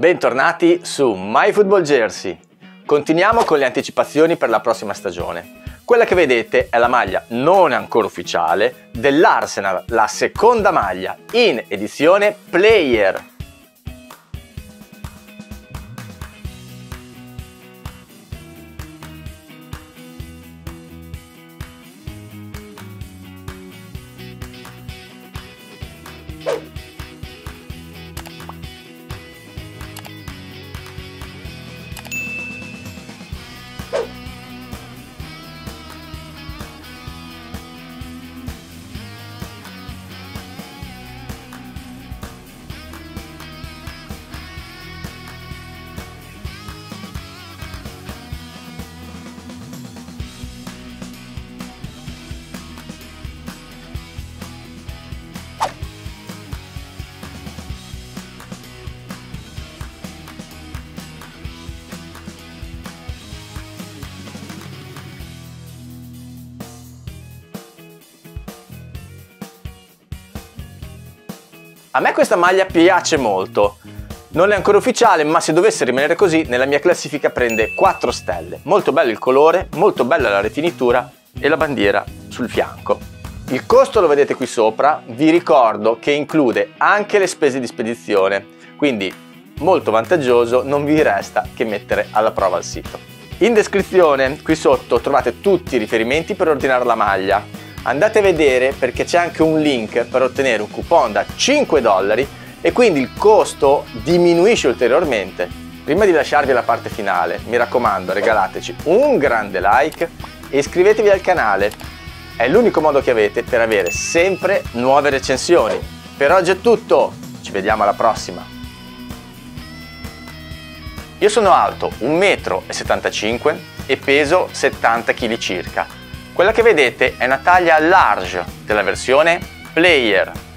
Bentornati su My Football Jersey. Continuiamo con le anticipazioni per la prossima stagione. Quella che vedete è la maglia non ancora ufficiale dell'Arsenal, la seconda maglia in edizione Player A me questa maglia piace molto. Non è ancora ufficiale, ma se dovesse rimanere così, nella mia classifica prende 4 stelle. Molto bello il colore, molto bella la rifinitura e la bandiera sul fianco. Il costo lo vedete qui sopra, vi ricordo che include anche le spese di spedizione, quindi molto vantaggioso, non vi resta che mettere alla prova il sito. In descrizione qui sotto trovate tutti i riferimenti per ordinare la maglia, andate a vedere perché c'è anche un link per ottenere un coupon da 5 dollari e quindi il costo diminuisce ulteriormente. Prima di lasciarvi la parte finale, mi raccomando regalateci un grande like e iscrivetevi al canale. È l'unico modo che avete per avere sempre nuove recensioni. Per oggi è tutto, ci vediamo alla prossima. Io sono alto 1,75 m e peso 70 kg circa quella che vedete è una taglia large della versione Player